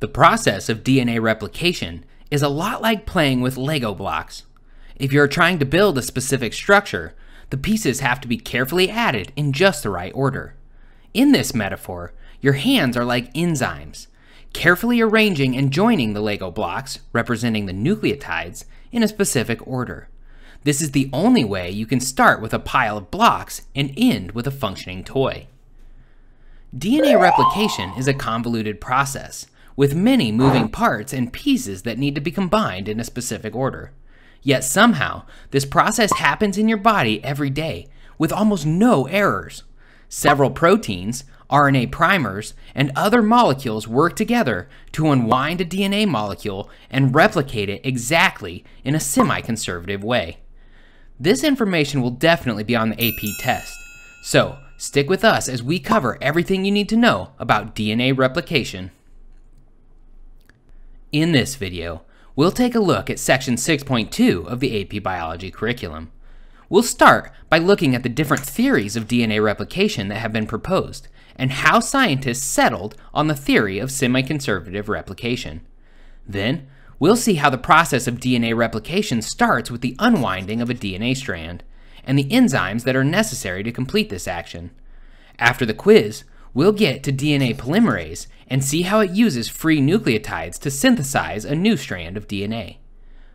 The process of DNA replication is a lot like playing with Lego blocks. If you're trying to build a specific structure, the pieces have to be carefully added in just the right order. In this metaphor, your hands are like enzymes, carefully arranging and joining the Lego blocks, representing the nucleotides, in a specific order. This is the only way you can start with a pile of blocks and end with a functioning toy. DNA replication is a convoluted process, with many moving parts and pieces that need to be combined in a specific order. Yet somehow, this process happens in your body every day, with almost no errors. Several proteins, RNA primers, and other molecules work together to unwind a DNA molecule and replicate it exactly in a semi conservative way. This information will definitely be on the AP test, so stick with us as we cover everything you need to know about DNA replication. In this video, we'll take a look at section 6.2 of the AP Biology curriculum. We'll start by looking at the different theories of DNA replication that have been proposed, and how scientists settled on the theory of semi-conservative replication. Then, we'll see how the process of DNA replication starts with the unwinding of a DNA strand, and the enzymes that are necessary to complete this action. After the quiz, we'll get to DNA polymerase and see how it uses free nucleotides to synthesize a new strand of DNA.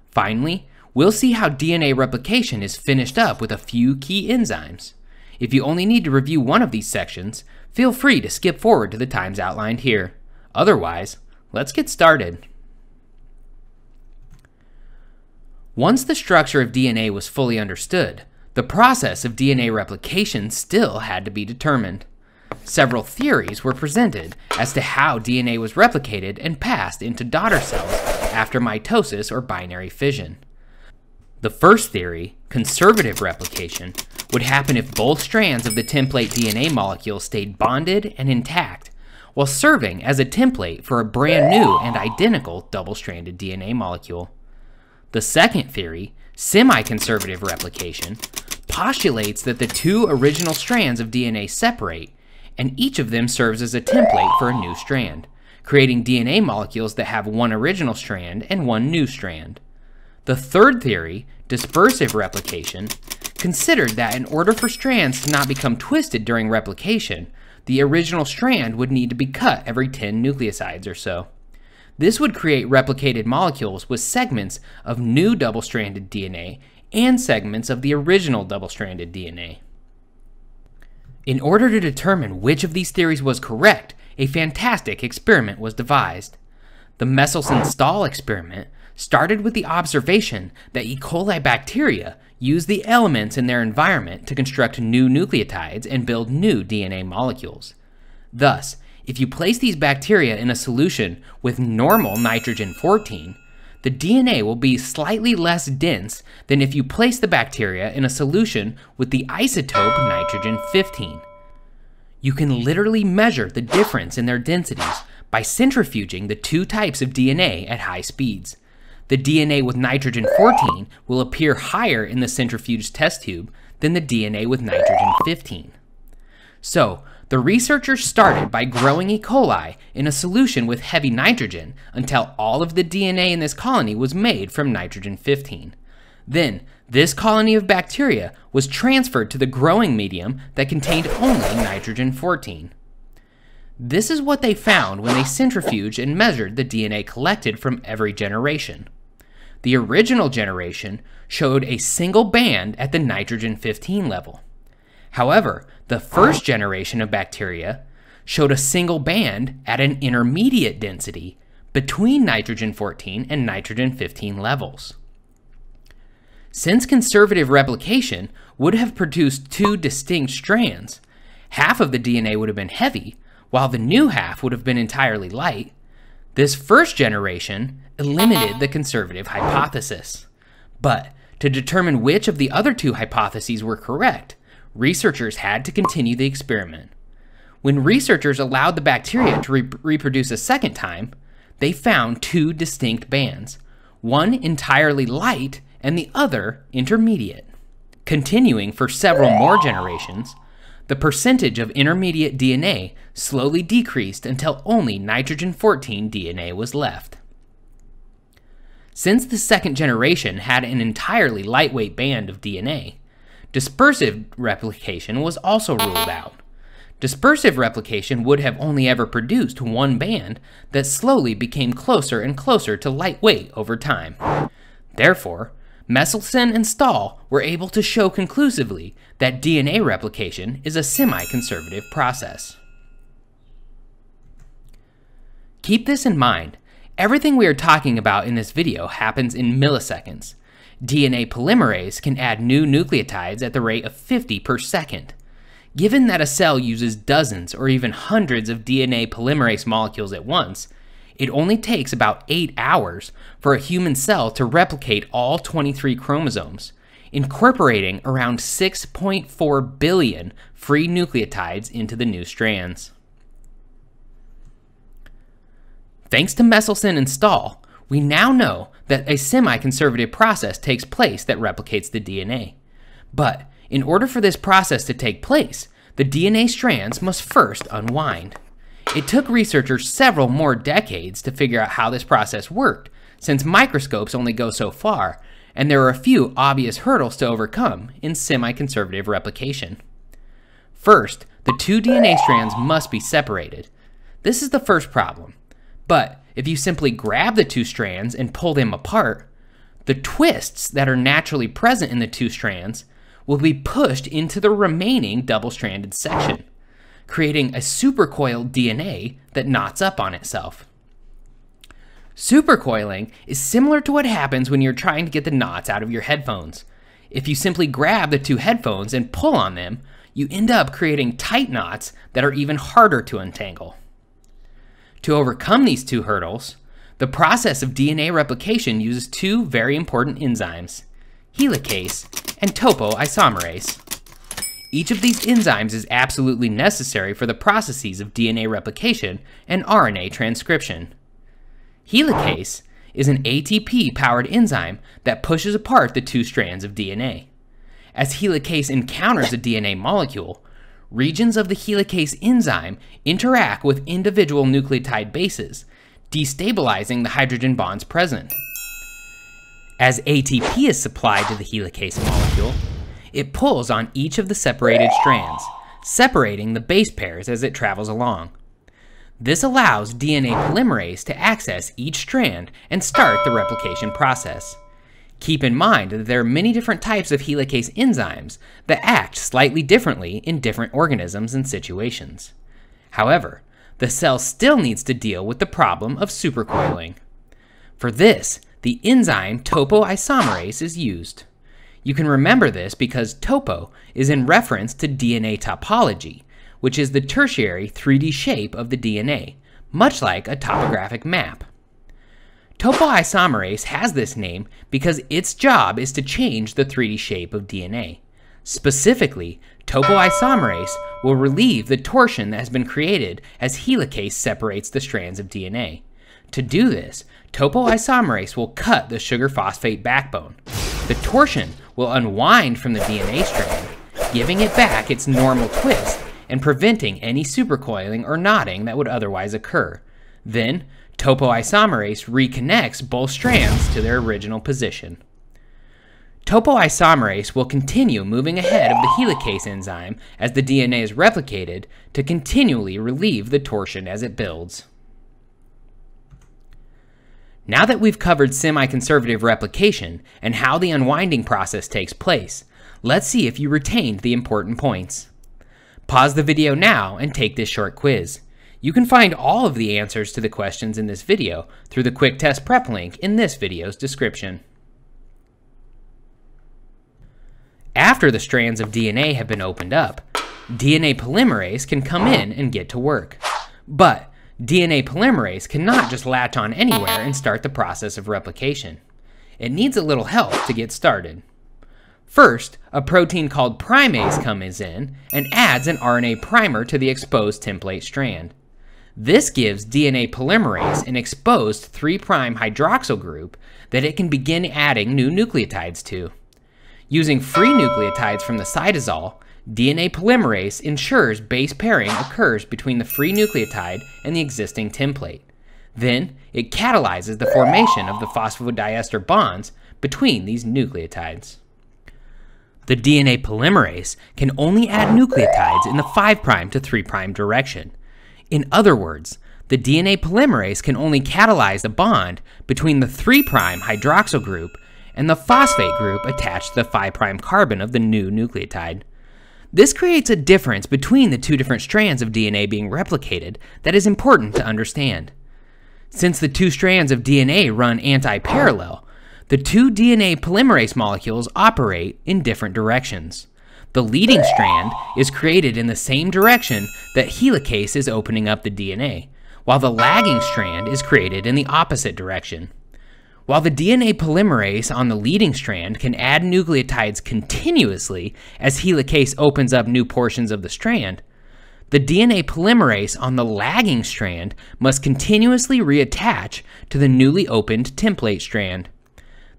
Finally, we'll see how DNA replication is finished up with a few key enzymes. If you only need to review one of these sections, feel free to skip forward to the times outlined here. Otherwise, let's get started. Once the structure of DNA was fully understood, the process of DNA replication still had to be determined. Several theories were presented as to how DNA was replicated and passed into daughter cells after mitosis or binary fission. The first theory, conservative replication, would happen if both strands of the template DNA molecule stayed bonded and intact, while serving as a template for a brand new and identical double-stranded DNA molecule. The second theory, semi-conservative replication, postulates that the two original strands of DNA separate, and each of them serves as a template for a new strand, creating DNA molecules that have one original strand and one new strand. The third theory, dispersive replication, considered that in order for strands to not become twisted during replication, the original strand would need to be cut every 10 nucleosides or so. This would create replicated molecules with segments of new double-stranded DNA and segments of the original double-stranded DNA. In order to determine which of these theories was correct, a fantastic experiment was devised. The Meselson-Stahl experiment started with the observation that E. coli bacteria use the elements in their environment to construct new nucleotides and build new DNA molecules. Thus, if you place these bacteria in a solution with normal nitrogen 14, the DNA will be slightly less dense than if you place the bacteria in a solution with the isotope nitrogen 15. You can literally measure the difference in their densities by centrifuging the two types of DNA at high speeds. The DNA with nitrogen 14 will appear higher in the centrifuge test tube than the DNA with nitrogen 15. So, the researchers started by growing E. coli in a solution with heavy nitrogen until all of the DNA in this colony was made from nitrogen 15. Then, this colony of bacteria was transferred to the growing medium that contained only nitrogen 14. This is what they found when they centrifuged and measured the DNA collected from every generation. The original generation showed a single band at the nitrogen 15 level. However, the first generation of bacteria showed a single band at an intermediate density between nitrogen 14 and nitrogen 15 levels. Since conservative replication would have produced two distinct strands, half of the DNA would have been heavy, while the new half would have been entirely light, this first generation eliminated the conservative hypothesis. But to determine which of the other two hypotheses were correct, researchers had to continue the experiment. When researchers allowed the bacteria to re reproduce a second time, they found two distinct bands, one entirely light and the other intermediate. Continuing for several more generations, the percentage of intermediate DNA slowly decreased until only nitrogen 14 DNA was left. Since the second generation had an entirely lightweight band of DNA, dispersive replication was also ruled out. Dispersive replication would have only ever produced one band that slowly became closer and closer to lightweight over time. Therefore, Meselson and Stahl were able to show conclusively that DNA replication is a semi-conservative process. Keep this in mind. Everything we are talking about in this video happens in milliseconds. DNA polymerase can add new nucleotides at the rate of 50 per second. Given that a cell uses dozens or even hundreds of DNA polymerase molecules at once, it only takes about 8 hours for a human cell to replicate all 23 chromosomes, incorporating around 6.4 billion free nucleotides into the new strands. Thanks to Meselson and Stahl, we now know that a semi-conservative process takes place that replicates the DNA. But in order for this process to take place, the DNA strands must first unwind. It took researchers several more decades to figure out how this process worked, since microscopes only go so far, and there are a few obvious hurdles to overcome in semi-conservative replication. First, the two DNA strands must be separated. This is the first problem. But if you simply grab the two strands and pull them apart, the twists that are naturally present in the two strands will be pushed into the remaining double-stranded section, creating a supercoiled DNA that knots up on itself. Supercoiling is similar to what happens when you're trying to get the knots out of your headphones. If you simply grab the two headphones and pull on them, you end up creating tight knots that are even harder to untangle. To overcome these two hurdles, the process of DNA replication uses two very important enzymes, helicase and topoisomerase. Each of these enzymes is absolutely necessary for the processes of DNA replication and RNA transcription. Helicase is an ATP-powered enzyme that pushes apart the two strands of DNA. As helicase encounters a DNA molecule, regions of the helicase enzyme interact with individual nucleotide bases, destabilizing the hydrogen bonds present. As ATP is supplied to the helicase molecule, it pulls on each of the separated strands, separating the base pairs as it travels along. This allows DNA polymerase to access each strand and start the replication process. Keep in mind that there are many different types of helicase enzymes that act slightly differently in different organisms and situations. However, the cell still needs to deal with the problem of supercoiling. For this, the enzyme topoisomerase is used. You can remember this because topo is in reference to DNA topology, which is the tertiary 3D shape of the DNA, much like a topographic map. Topoisomerase has this name because its job is to change the 3D shape of DNA. Specifically, topoisomerase will relieve the torsion that has been created as helicase separates the strands of DNA. To do this, topoisomerase will cut the sugar phosphate backbone. The torsion will unwind from the DNA strand, giving it back its normal twist and preventing any supercoiling or knotting that would otherwise occur. Then, topoisomerase reconnects both strands to their original position. Topoisomerase will continue moving ahead of the helicase enzyme as the DNA is replicated to continually relieve the torsion as it builds. Now that we've covered semi-conservative replication and how the unwinding process takes place, let's see if you retained the important points. Pause the video now and take this short quiz. You can find all of the answers to the questions in this video through the quick test prep link in this video's description. After the strands of DNA have been opened up, DNA polymerase can come in and get to work. But DNA polymerase cannot just latch on anywhere and start the process of replication. It needs a little help to get started. First, a protein called primase comes in and adds an RNA primer to the exposed template strand. This gives DNA polymerase an exposed 3' hydroxyl group that it can begin adding new nucleotides to. Using free nucleotides from the cytosol, DNA polymerase ensures base pairing occurs between the free nucleotide and the existing template. Then, it catalyzes the formation of the phosphodiester bonds between these nucleotides. The DNA polymerase can only add nucleotides in the 5' to 3' direction. In other words, the DNA polymerase can only catalyze the bond between the 3' hydroxyl group and the phosphate group attached to the 5' carbon of the new nucleotide. This creates a difference between the two different strands of DNA being replicated that is important to understand. Since the two strands of DNA run anti-parallel, the two DNA polymerase molecules operate in different directions. The leading strand is created in the same direction that helicase is opening up the DNA, while the lagging strand is created in the opposite direction. While the DNA polymerase on the leading strand can add nucleotides continuously as helicase opens up new portions of the strand, the DNA polymerase on the lagging strand must continuously reattach to the newly opened template strand.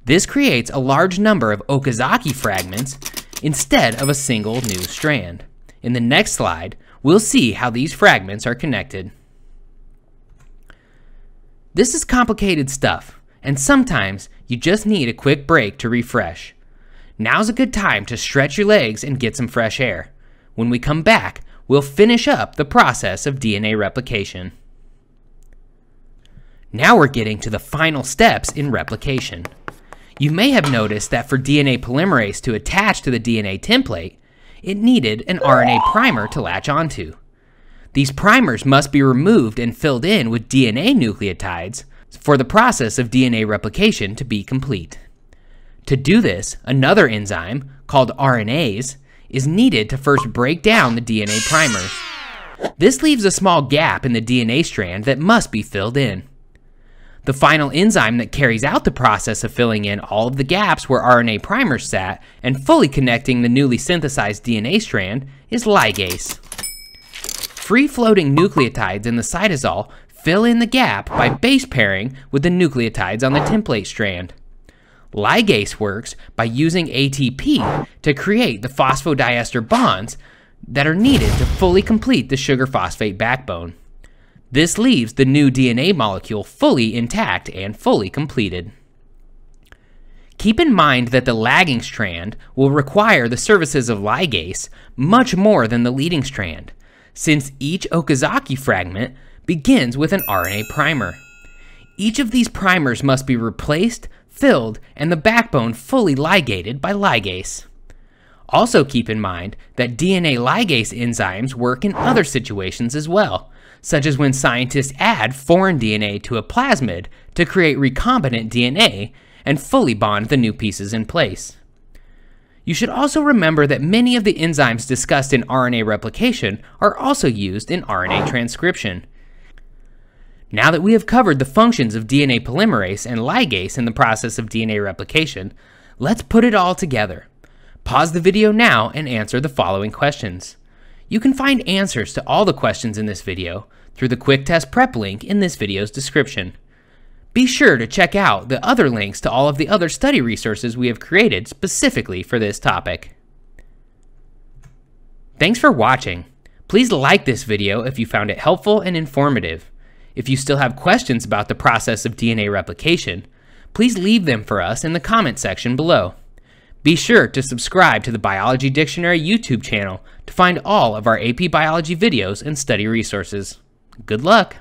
This creates a large number of Okazaki fragments instead of a single new strand. In the next slide, we'll see how these fragments are connected. This is complicated stuff, and sometimes you just need a quick break to refresh. Now's a good time to stretch your legs and get some fresh air. When we come back, we'll finish up the process of DNA replication. Now we're getting to the final steps in replication. You may have noticed that for DNA polymerase to attach to the DNA template, it needed an RNA primer to latch onto. These primers must be removed and filled in with DNA nucleotides for the process of DNA replication to be complete. To do this, another enzyme, called RNase, is needed to first break down the DNA primers. This leaves a small gap in the DNA strand that must be filled in. The final enzyme that carries out the process of filling in all of the gaps where RNA primers sat and fully connecting the newly synthesized DNA strand is ligase. Free-floating nucleotides in the cytosol fill in the gap by base pairing with the nucleotides on the template strand. Ligase works by using ATP to create the phosphodiester bonds that are needed to fully complete the sugar phosphate backbone. This leaves the new DNA molecule fully intact and fully completed. Keep in mind that the lagging strand will require the services of ligase much more than the leading strand, since each Okazaki fragment begins with an RNA primer. Each of these primers must be replaced, filled, and the backbone fully ligated by ligase. Also keep in mind that DNA ligase enzymes work in other situations as well, such as when scientists add foreign DNA to a plasmid to create recombinant DNA and fully bond the new pieces in place. You should also remember that many of the enzymes discussed in RNA replication are also used in RNA transcription. Now that we have covered the functions of DNA polymerase and ligase in the process of DNA replication, let's put it all together. Pause the video now and answer the following questions. You can find answers to all the questions in this video through the quick test prep link in this video's description. Be sure to check out the other links to all of the other study resources we have created specifically for this topic. Thanks for watching. Please like this video if you found it helpful and informative. If you still have questions about the process of DNA replication, please leave them for us in the comment section below. Be sure to subscribe to the Biology Dictionary YouTube channel to find all of our AP Biology videos and study resources. Good luck!